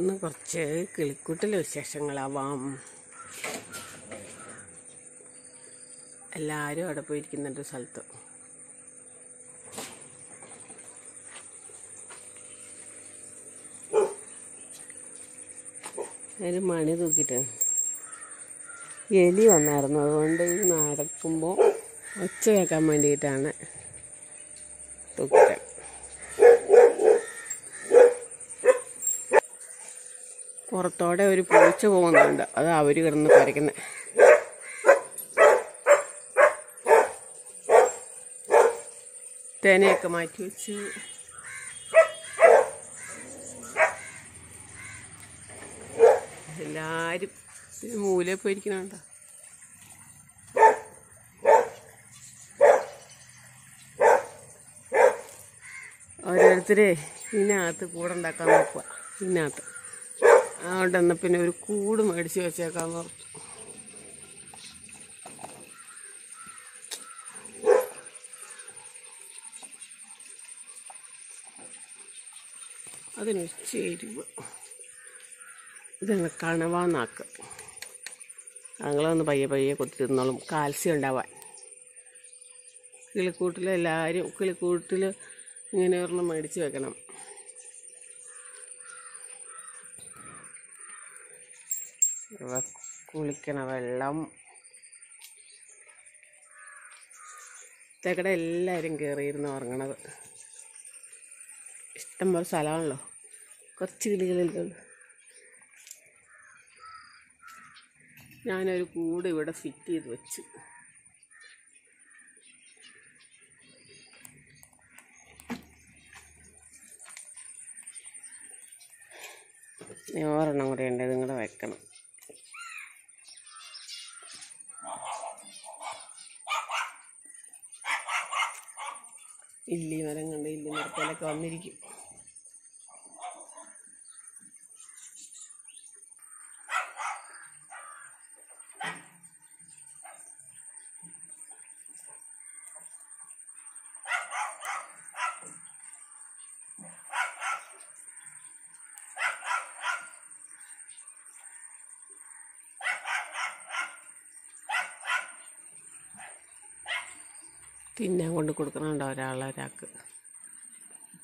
ഇന്ന് കുറച്ച് കിളിക്കൂട്ടിലെ വിശേഷങ്ങളാവാം. എല്ലാവരും അവിടെ പോയിരിക്കുന്നുണ്ട് സ്ഥലത്ത്. ഒരു മണി തൂക്കിയിട്ട് എലി വന്നായിരുന്നു. അതുകൊണ്ട് ഈ നടക്കുമ്പോൾ ഒച്ച കേൾക്കാൻ വേണ്ടിയിട്ടാണ്. പുറത്തോടെ ഒരു പൂച്ച പോകുന്നുണ്ട്. അത് അവർ കിടന്ന് കുരയ്ക്കുന്നത് തേനയൊക്കെ മാറ്റി വെച്ച്. എല്ലാരും മൂല പോയിരിക്കണുണ്ടോ ഓരോരുത്തരെ ഇതിനകത്ത് കൂടെ ഉണ്ടാക്കാൻ നോക്കുക. ഇതിനകത്ത്. അതുകൊണ്ട് എന്നാൽ പിന്നെ ഒരു കൂട് മേടിച്ച് വെച്ചേക്കാൻ പറഞ്ഞു അതിന് ചേരുവ ഇതാണ് കണവാന്നാക്ക്. ഞങ്ങളൊന്ന് പയ്യെ പയ്യെ കൊത്തി തിന്നോളും. കാൽസ്യം ഉണ്ടാവാൻ. കിളിക്കൂട്ടിലെല്ലാവരും കിളിക്കൂട്ടിൽ ഇങ്ങനെ ഒരെണ്ണം മേടിച്ച് വെക്കണം. കുളിക്കണ വെള്ളം. ഇത്തേക്കടെ എല്ലാവരും കയറിയിരുന്ന് ഉറങ്ങണത്. ഇഷ്ടംപോലെ സ്ഥലമാണല്ലോ. കുറച്ച് കിളികളുണ്ട് ഞാനൊരു കൂട് ഇവിടെ ഫിറ്റ് ചെയ്ത് വെച്ച്. ഓരെണ്ണം കൂടെ ഉണ്ട് കൂടെ വെക്കണം. ഇല്ലി മരം കണ്ട് ഇല്ലി മരത്തിലൊക്കെ വന്നിരിക്കും. തിന്നാൻ കൊണ്ട് കൊടുക്കണുണ്ടോ ഒരാളൊരാൾക്ക്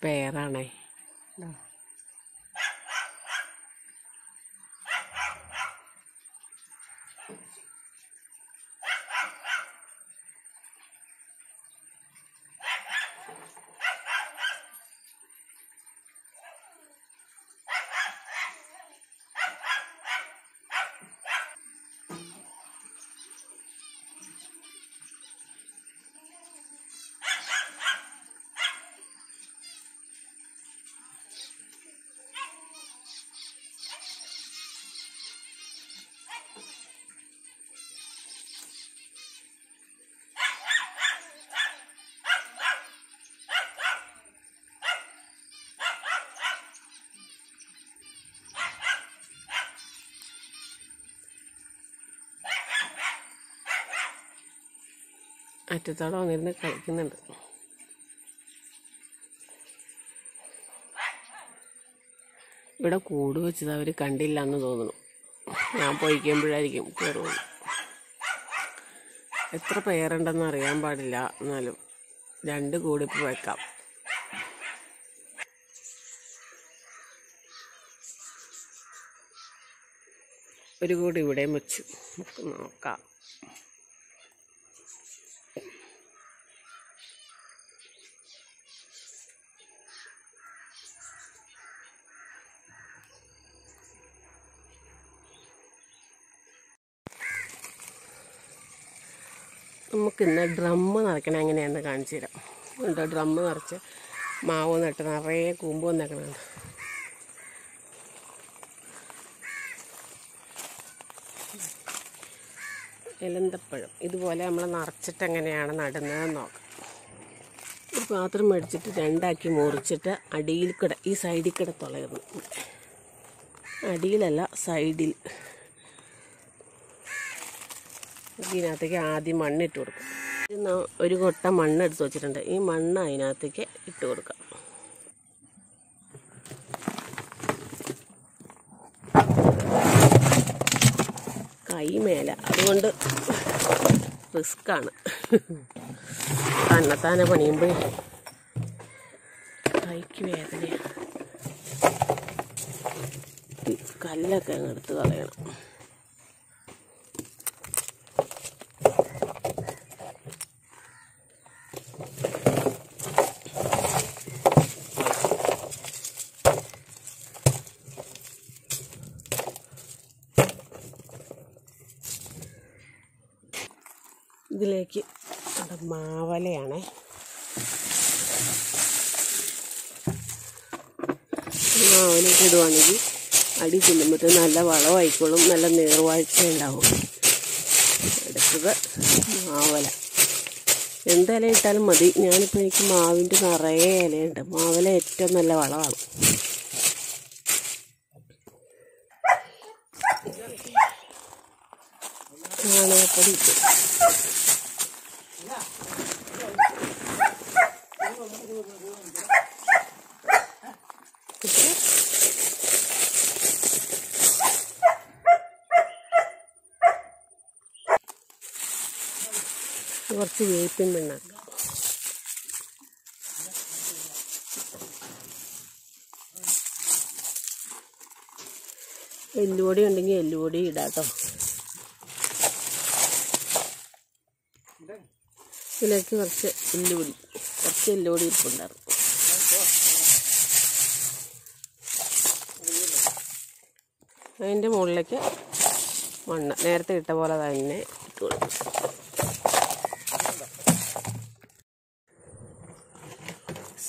പേരാണേ. ഇതാ. അങ്ങനെ കളിക്കുന്നുണ്ട്. ഇവിടെ കൂട് വെച്ചത് അവർ കണ്ടില്ല എന്ന് തോന്നുന്നു. ഞാൻ പൊയ്ക്കുമ്പോഴായിരിക്കും കയറുള്ളൂ എത്ര പേരുണ്ടെന്ന് അറിയാൻ പാടില്ല എന്നാലും രണ്ട് കൂടിപ്പോൾ വെക്കാം. ഒരു കൂടി ഇവിടെയും വെച്ചു നോക്കാം. നമുക്ക് ഇന്ന് ഡ്രമ്മ് നിറയ്ക്കണം എങ്ങനെയാണെന്ന് കാണിച്ചു തരാം. ഉണ്ടോ ഡ്രമ്മ് നിറച്ച് മാവ് നട്ട് നിറയെ കൂമ്പ് വന്നേക്കണുണ്ട് എലന്തപ്പഴം. ഇതുപോലെ നമ്മൾ നിറച്ചിട്ട് എങ്ങനെയാണ് നടുന്നതെന്ന് നോക്കാം. ഒരു പാത്രം മേടിച്ചിട്ട് രണ്ടാക്കി മുറിച്ചിട്ട് അടിയിൽ കിട ഈ സൈഡിൽ കിട അടിയിലല്ല സൈഡിൽ. ഇതിനകത്തേക്ക് ആദ്യം മണ്ണിട്ട് കൊടുക്കും. ഒരു കൊട്ട മണ്ണ് എടുത്ത് വെച്ചിട്ടുണ്ട്. ഈ മണ്ണ് അതിനകത്തേക്ക് ഇട്ട് കൊടുക്കാം. കൈമേല അതുകൊണ്ട് റിസ്ക്കാണ് തന്നെത്താനെ പണിയുമ്പോൾ കൈക്ക് വേദനയാണ്. കല്ലൊക്കെ അങ്ങ് എടുത്ത് കളയണം. ഇതിലേക്ക് മാവലയാണേ. മാവലയൊക്കെ ഇടുവാണെങ്കിൽ അടി ചെല്ലുമ്പോൾ നല്ല വളമായിക്കോളും നല്ല നീർവാഴ്ച ഉണ്ടാവും. എടുത്തത് മാവല. എന്ത് ഇട്ടാലും മതി. ഞാനിപ്പോൾ എനിക്ക് മാവിന്റെ നിറയെ ഇലയുണ്ട്. മാവല ഏറ്റവും നല്ല വളമാണ്. ചാണകപ്പൊടി ഇട്ട്. കുറച്ച് വേപ്പിൻ മണ്ണാക്കാം എല്ലുപൊടി ഉണ്ടെങ്കിൽ എല്ലുപൊടി ഇടാട്ടോ. ഇതിലേക്ക് കുറച്ച് എല്ലുപൊടി കുറച്ച് എല്ലുപൊടി ഇരിപ്പുണ്ടായിരുന്നു. അതിന്റെ മുകളിലേക്ക് മണ്ണ് നേരത്തെ ഇട്ട പോലെ തന്നെ ഇട്ട് കൊടുക്കും.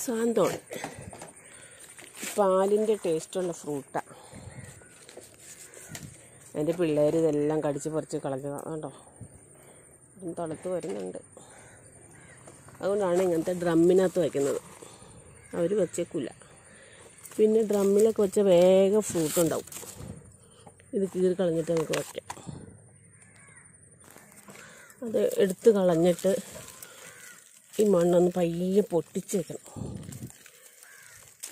സാന്തോൺ പാലിന്റെ ടേസ്റ്റുള്ള ഫ്രൂട്ടാണ് എന്റെ പിള്ളേർ ഇതെല്ലാം കടിച്ച് പറിച്ച് കളഞ്ഞതാണ് കേട്ടോ ഇതും തളുത്ത് വരുന്നുണ്ട്. അതുകൊണ്ടാണ് ഇങ്ങനത്തെ ഡ്രമ്മിനകത്ത് വയ്ക്കുന്നത് അവർ വെച്ചേക്കില്ല പിന്നെ ഡ്രമ്മിലൊക്കെ വെച്ച വേഗം ഫ്രൂട്ട് ഉണ്ടാവും ഇത് കീറി കളഞ്ഞിട്ട് നമുക്ക് വയ്ക്കാം അത് എടുത്ത് കളഞ്ഞിട്ട് ഈ മണ്ണൊന്ന് പയ്യെ പൊട്ടിച്ച് വെക്കണം.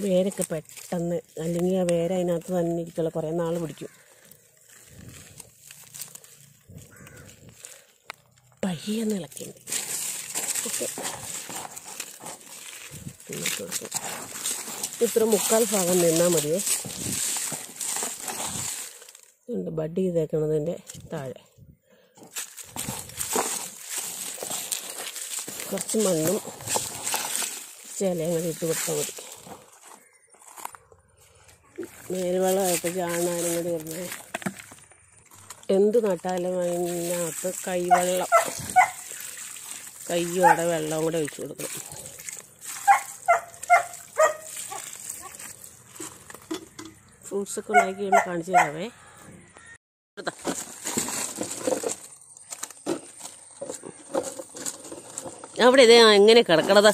വേരൊക്കെ പെട്ടെന്ന് അല്ലെങ്കിൽ ആ വേര അതിനകത്ത് തന്നെ ഇരിക്കുള്ള കുറേ നാൾ പിടിക്കും. പയ്യെ ഒന്ന് ഓക്കെ. ഇത്ര മുക്കാൽ ഭാഗം നിന്നാൽ മതിയോ. ബഡ് ചെയ്തേക്കണതിന്റെ താഴെ. കുറച്ച് മണ്ണും ചിലയും കൂടി ഇട്ട് കൊടുത്താൽ മതി. മേൽവെള്ളമായിട്ട് ചാണാനും കൂടി വരുന്നത് എന്ത് നട്ടാലും അതിനകത്ത് കൈവെള്ളം കയ്യോടെ വെള്ളം കൂടെ ഒഴിച്ചു കൊടുക്കണം. ഫ്രൂട്ട്സൊക്കെ ഉണ്ടാക്കി കാണിച്ചു തരാവേ. അവിടെ ഇതേ എങ്ങനെ കിടക്കണത്?